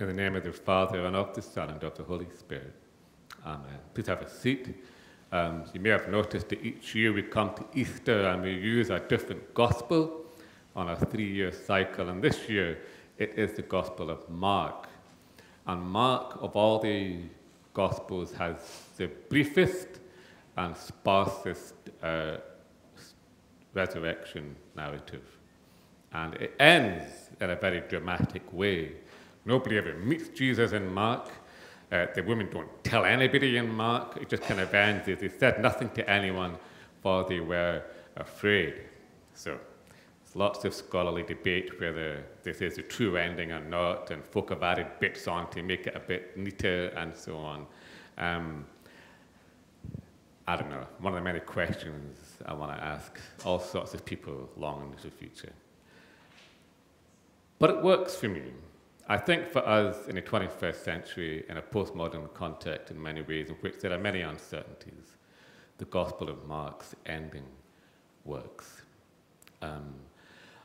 In the name of the Father, and of the Son, and of the Holy Spirit. Amen. Please have a seat. Um, you may have noticed that each year we come to Easter and we use a different gospel on a three year cycle. And this year it is the Gospel of Mark. And Mark, of all the Gospels, has the briefest and sparsest uh, resurrection narrative. And it ends in a very dramatic way. Nobody ever meets Jesus in Mark. Uh, the women don't tell anybody in Mark. It just kind of ends they said nothing to anyone, for they were afraid. So there's lots of scholarly debate whether this is a true ending or not, and folk have added bits on to make it a bit neater and so on. Um, I don't know, one of the many questions I want to ask all sorts of people long into the future. But it works for me. I think for us in the 21st century, in a postmodern context in many ways, in which there are many uncertainties, the Gospel of Mark's ending works. Um,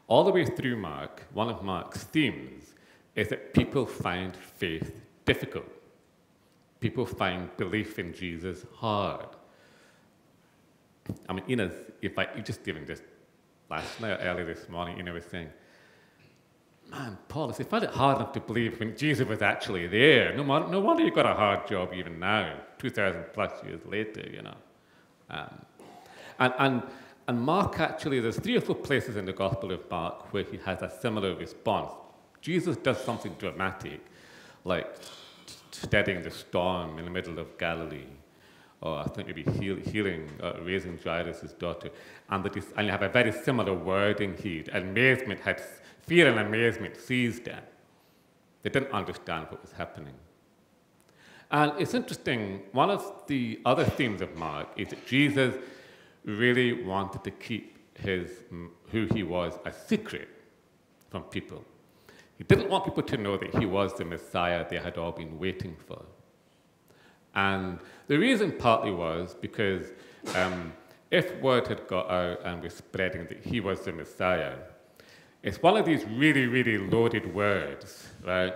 all the way through Mark, one of Mark's themes is that people find faith difficult. People find belief in Jesus hard. I mean, Ina, if I just even just last night, early this morning, Ina was saying, man, Paul, I find it hard enough to believe when Jesus was actually there. No, no wonder you've got a hard job even now, 2,000 plus years later, you know. Um, and, and, and Mark actually, there's three or four places in the Gospel of Mark where he has a similar response. Jesus does something dramatic, like steadying the storm in the middle of Galilee, or I think maybe heal, healing, uh, raising Jairus' daughter. And, the, and you have a very similar wording here. Amazement had Fear and amazement seized them. They didn't understand what was happening. And it's interesting, one of the other themes of Mark is that Jesus really wanted to keep his, who he was a secret from people. He didn't want people to know that he was the Messiah they had all been waiting for. And the reason partly was because um, if word had got out and was spreading that he was the Messiah, it's one of these really, really loaded words, right,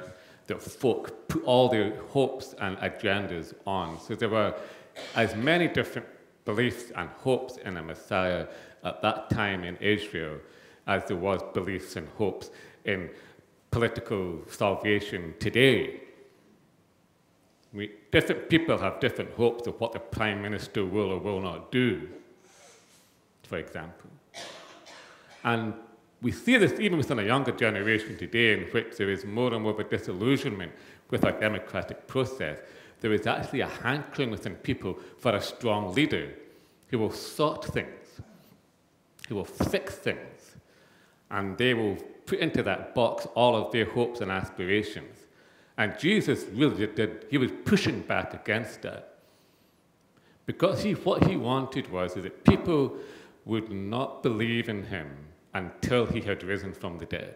that folk put all their hopes and agendas on. So there were as many different beliefs and hopes in a Messiah at that time in Israel as there was beliefs and hopes in political salvation today. We, different people have different hopes of what the prime minister will or will not do, for example. And we see this even within a younger generation today, in which there is more and more of a disillusionment with our democratic process. There is actually a hankering within people for a strong leader who will sort things, who will fix things, and they will put into that box all of their hopes and aspirations. And Jesus really did, he was pushing back against that. Because he, what he wanted was that people would not believe in him until he had risen from the dead.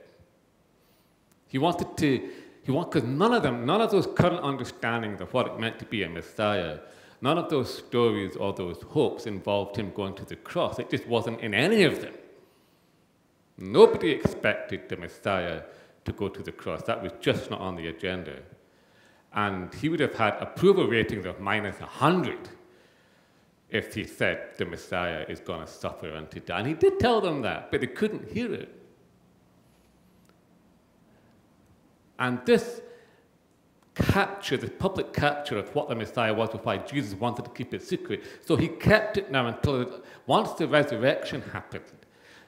He wanted to, he wanted, because none of them, none of those current understandings of what it meant to be a Messiah, none of those stories or those hopes involved him going to the cross. It just wasn't in any of them. Nobody expected the Messiah to go to the cross. That was just not on the agenda. And he would have had approval ratings of minus 100 if he said the Messiah is going to suffer and to die. And he did tell them that, but they couldn't hear it. And this capture, the public capture of what the Messiah was, was why Jesus wanted to keep it secret. So he kept it now until once the resurrection happened,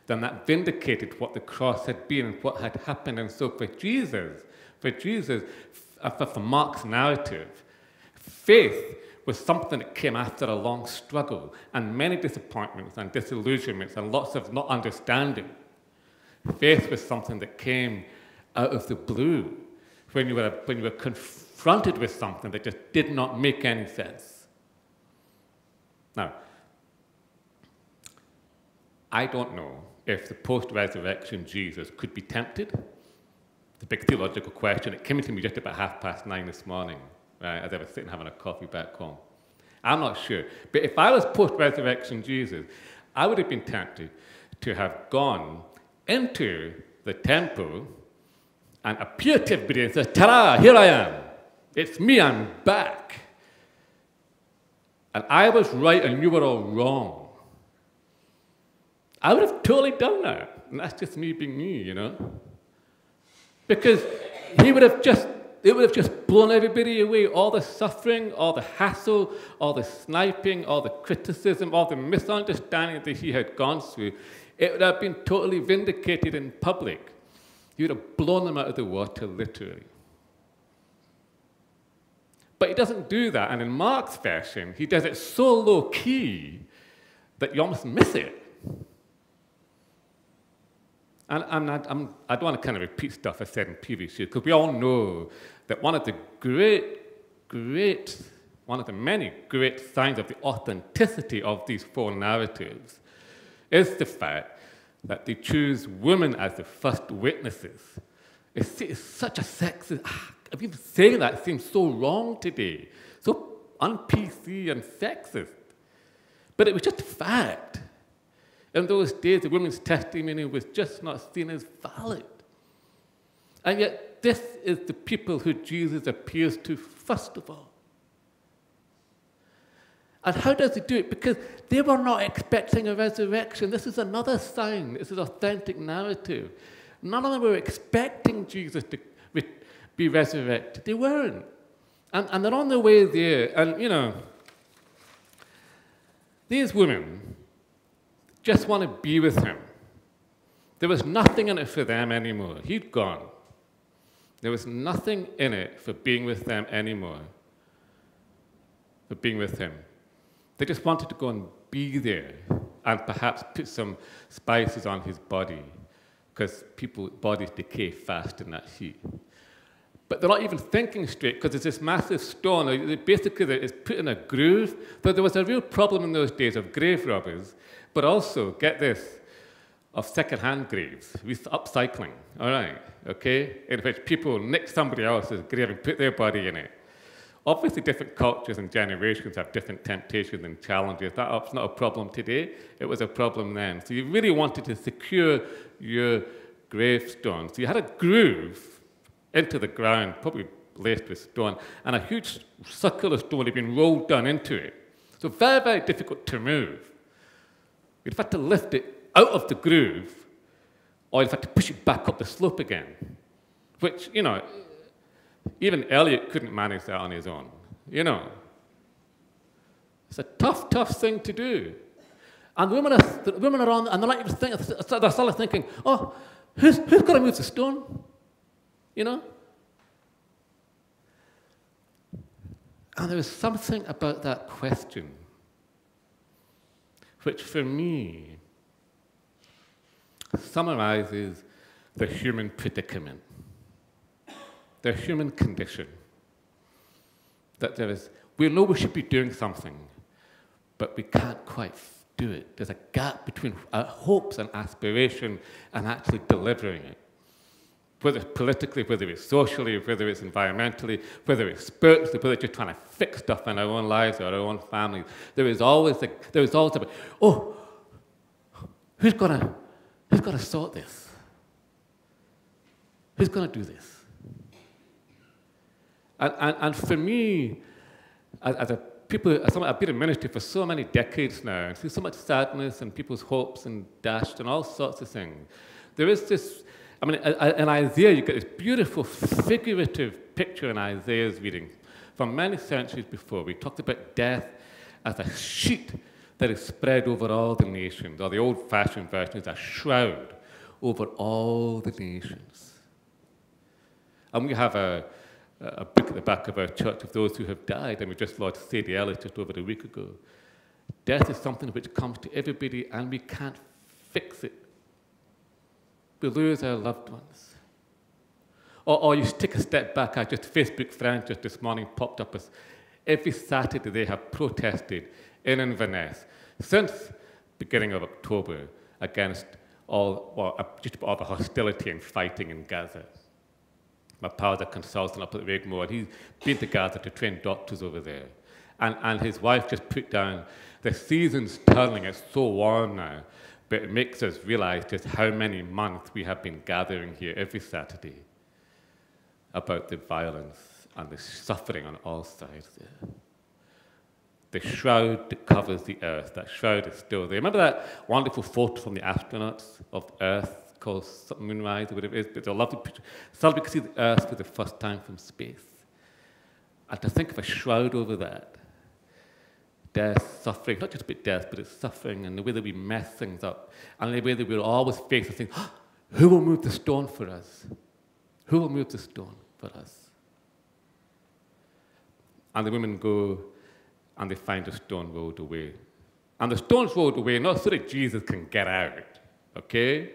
then that vindicated what the cross had been and what had happened. And so for Jesus, for Jesus, for Mark's narrative, faith was something that came after a long struggle and many disappointments and disillusionments and lots of not understanding. Faith was something that came out of the blue when you were, when you were confronted with something that just did not make any sense. Now, I don't know if the post resurrection Jesus could be tempted. The big theological question. It came to me just about half past nine this morning right, as I was sitting having a coffee back home. I'm not sure. But if I was post resurrection Jesus, I would have been tempted to have gone into the temple and appear to everybody and says, Ta-da, here I am. It's me, I'm back. And I was right and you were all wrong. I would have totally done that. And that's just me being me, you know? Because he would have just, it would have just blown everybody away. All the suffering, all the hassle, all the sniping, all the criticism, all the misunderstanding that he had gone through. It would have been totally vindicated in public. He would have blown them out of the water, literally. But he doesn't do that. And in Mark's version, he does it so low key that you almost miss it. And, and I, I'm, I do not want to kind of repeat stuff I said in previous years, because we all know that one of the great, great, one of the many great signs of the authenticity of these four narratives is the fact that they choose women as the first witnesses. It's, it's such a sexist. Ah, mean, saying that seems so wrong today, so un-PC and sexist. But it was just a fact. In those days, the women's testimony was just not seen as valid. And yet, this is the people who Jesus appeals to first of all. And how does he do it? Because they were not expecting a resurrection. This is another sign. This is authentic narrative. None of them were expecting Jesus to be resurrected. They weren't. And, and they're on their way there. And, you know, these women, just want to be with him. There was nothing in it for them anymore. He'd gone. There was nothing in it for being with them anymore, for being with him. They just wanted to go and be there and perhaps put some spices on his body because people's bodies decay fast in that heat. But they're not even thinking straight because there's this massive stone. Basically, it's put in a groove. So there was a real problem in those days of grave robbers but also, get this, of second-hand graves, with upcycling, all right, okay, in which people nick somebody else's grave and put their body in it. Obviously, different cultures and generations have different temptations and challenges. That's not a problem today. It was a problem then. So you really wanted to secure your gravestone. So you had a groove into the ground, probably laced with stone, and a huge circular stone had been rolled down into it. So very, very difficult to move. You'd have had to lift it out of the groove, or you'd have had to push it back up the slope again, which, you know, even Eliot couldn't manage that on his own, you know. It's a tough, tough thing to do. And the women are, women are on, and they're thinking, they're thinking, oh, who's, who's got to move the stone? You know? And there was something about that question which for me summarizes the human predicament, the human condition. That there is, we know we should be doing something, but we can't quite do it. There's a gap between our hopes and aspiration and actually delivering it whether it's politically, whether it's socially, whether it's environmentally, whether it's spiritually, whether it's just trying to fix stuff in our own lives or our own families. There is always a, there is always a, oh, who's gonna who's gonna sort this? Who's gonna do this? And, and, and for me, as, as a people, as someone, I've been in ministry for so many decades now, and see so much sadness and people's hopes and dashed and all sorts of things. There is this I mean, in Isaiah, you get this beautiful figurative picture in Isaiah's reading from many centuries before. We talked about death as a sheet that is spread over all the nations, or the old fashioned version is a shroud over all the nations. And we have a, a book at the back of our church of those who have died, and we just lost Sadie Ellis just over a week ago. Death is something which comes to everybody, and we can't fix it we lose our loved ones. Or, or you take a step back, I just Facebook friends just this morning popped up as every Saturday they have protested in Inverness since beginning of October against all, well, uh, just all the hostility and fighting in Gaza. My pal, a consultant up at Raigmore, and he's been to Gaza to train doctors over there. And, and his wife just put down, the season's turning, it's so warm now but it makes us realize just how many months we have been gathering here every Saturday. about the violence and the suffering on all sides there. The shroud that covers the earth, that shroud is still there. Remember that wonderful photo from the astronauts of Earth called Moonrise or whatever it is? It's a lovely picture. Suddenly we can see the Earth for the first time from space. And to think of a shroud over that, death, suffering, not just about death, but it's suffering and the way that we mess things up, and the way that we're always with saying, oh, ah, who will move the stone for us? Who will move the stone for us? And the women go and they find a stone rolled away. And the stone's rolled away not so that Jesus can get out, okay?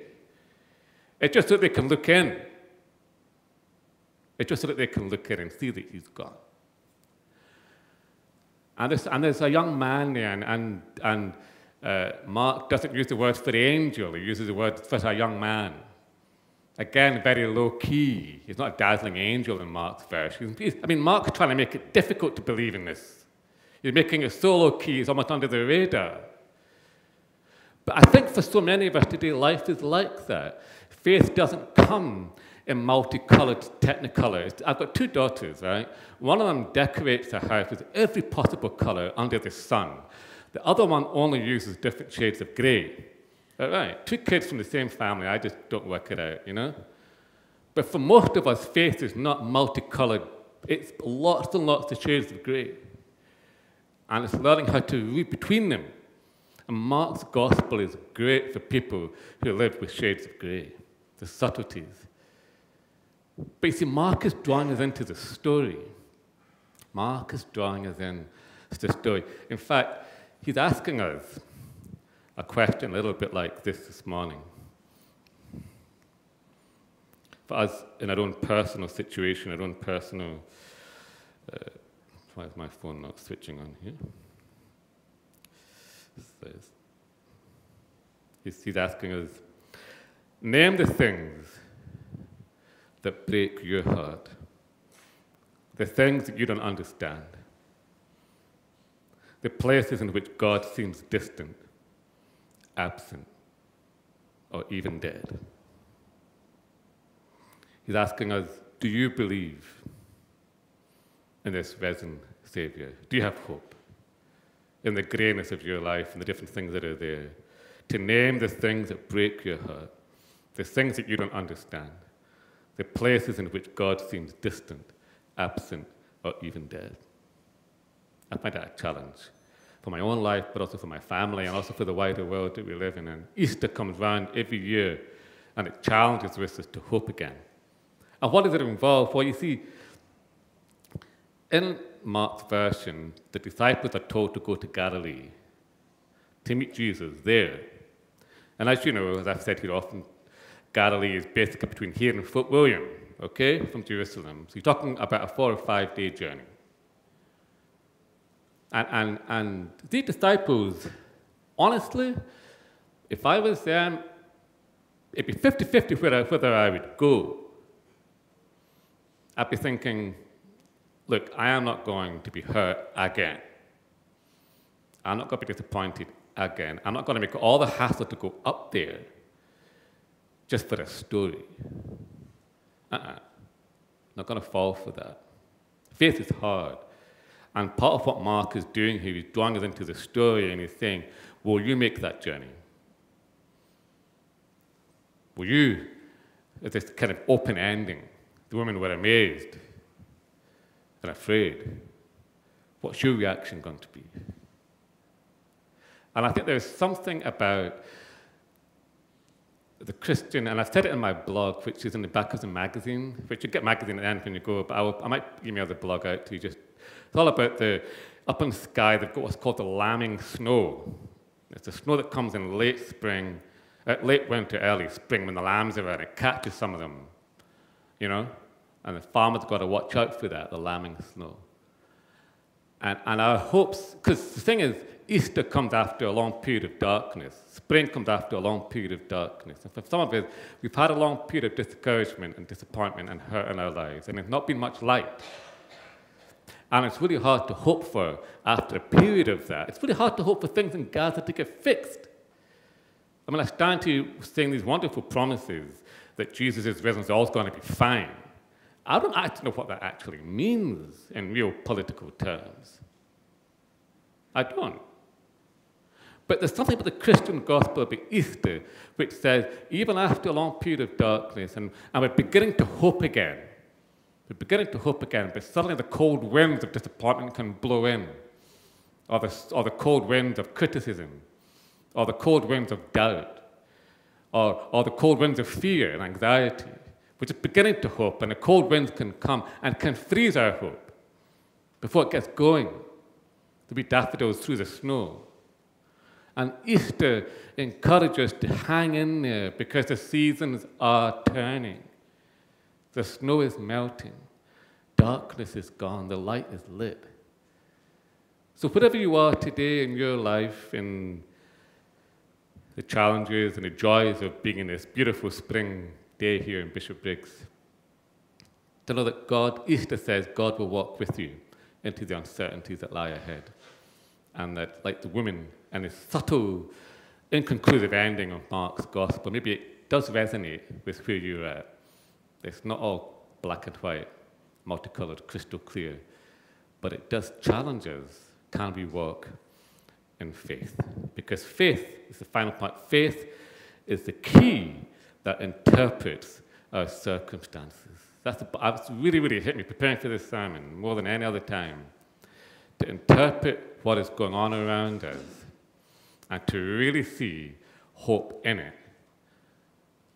It's just so they can look in. It's just so that they can look in and see that he's gone. And there's, and there's a young man there, and, and, and uh, Mark doesn't use the word for the angel, he uses the word for a young man. Again, very low key. He's not a dazzling angel in Mark's verse. I mean, Mark's trying to make it difficult to believe in this. You're making it so low key, it's almost under the radar. But I think for so many of us today, life is like that. Faith doesn't come in multicolored technicolor. I've got two daughters, right? One of them decorates her house with every possible color under the sun. The other one only uses different shades of gray. All right, two kids from the same family, I just don't work it out, you know? But for most of us, faith is not multicolored. It's lots and lots of shades of gray and it's learning how to read between them. And Mark's gospel is great for people who live with shades of grey, the subtleties. But you see, Mark is drawing us into the story. Mark is drawing us into the story. In fact, he's asking us a question a little bit like this this morning. For us, in our own personal situation, our own personal uh, why is my phone not switching on here? He's, he's asking us, name the things that break your heart, the things that you don't understand, the places in which God seems distant, absent, or even dead. He's asking us, do you believe? in this risen Savior? Do you have hope in the greyness of your life and the different things that are there? To name the things that break your heart, the things that you don't understand, the places in which God seems distant, absent, or even dead. I find that a challenge for my own life, but also for my family and also for the wider world that we live in. And Easter comes round every year and it challenges us to hope again. And what does it involve? Well, you see, in Mark's version, the disciples are told to go to Galilee to meet Jesus there. And as you know, as I've said here often, Galilee is basically between here and Fort William, okay, from Jerusalem. So you're talking about a four or five day journey. And, and, and these disciples, honestly, if I was them, it'd be 50 50 whether, whether I would go. I'd be thinking, look, I am not going to be hurt again. I'm not going to be disappointed again. I'm not going to make all the hassle to go up there just for a story. Uh-uh. Not going to fall for that. Faith is hard. And part of what Mark is doing here is drawing us into the story and he's saying, Will you make that journey? Will you? This kind of open ending. The women were amazed and afraid, what's your reaction going to be? And I think there's something about the Christian, and I've said it in my blog, which is in the back of the magazine, which you get magazine at the end when you go, but I, will, I might email the blog out to you. Just, it's all about the, up in the sky, they've got what's called the lambing snow. It's the snow that comes in late spring, uh, late winter, early spring, when the lambs are out. It catches some of them, you know? And the farmer's got to watch out for that, the lambing snow. And, and our hopes, because the thing is, Easter comes after a long period of darkness. Spring comes after a long period of darkness. And for some of us, we've had a long period of discouragement and disappointment and hurt in our lives, and there's not been much light. And it's really hard to hope for after a period of that. It's really hard to hope for things in Gaza to get fixed. I mean, I stand to saying these wonderful promises that Jesus is risen, it's all going to be fine. I don't actually know what that actually means in real political terms. I don't. But there's something about the Christian gospel of Easter which says, even after a long period of darkness, and, and we're beginning to hope again, we're beginning to hope again, but suddenly the cold winds of disappointment can blow in, or the, or the cold winds of criticism, or the cold winds of doubt, or, or the cold winds of fear and anxiety. We're just beginning to hope, and the cold winds can come and can freeze our hope before it gets going. To be daffodils through the snow. And Easter encourages us to hang in there because the seasons are turning. The snow is melting, darkness is gone, the light is lit. So, whatever you are today in your life, in the challenges and the joys of being in this beautiful spring day here in Bishopbriggs, to know that God, Easter says, God will walk with you into the uncertainties that lie ahead. And that, like the woman and the subtle, inconclusive ending of Mark's gospel, maybe it does resonate with where you're at. It's not all black and white, multicolored, crystal clear, but it does challenge us. Can we walk in faith? Because faith is the final point. Faith is the key that interprets our circumstances. That's the, it's really, really hit me preparing for this sermon more than any other time. To interpret what is going on around us and to really see hope in it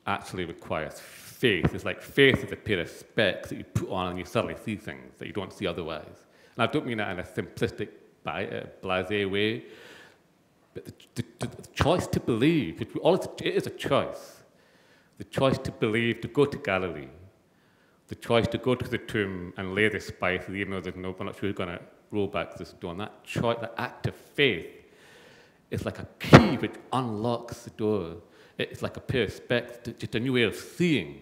actually requires faith. It's like faith is a pair of specs that you put on and you suddenly see things that you don't see otherwise. And I don't mean that in a simplistic, uh, blase way, but the, the, the, choice to believe, all it is a choice. The choice to believe, to go to Galilee, the choice to go to the tomb and lay the spices, even though there's no, we're not sure who's going to roll back the stone. That choice, that act of faith, is like a key which unlocks the door. It's like a pair of specs, just a new way of seeing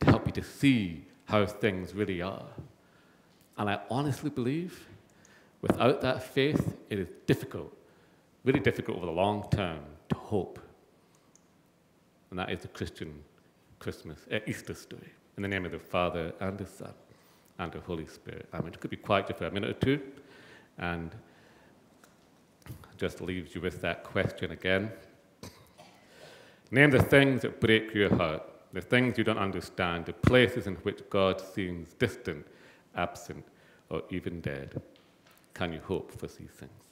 to help you to see how things really are. And I honestly believe without that faith, it is difficult, really difficult over the long term to hope. And that is the Christian Christmas, uh, Easter story. In the name of the Father and the Son and the Holy Spirit. I mean, it could be quiet just for a minute or two and just leaves you with that question again. Name the things that break your heart the things you don't understand, the places in which God seems distant, absent, or even dead. Can you hope for these things?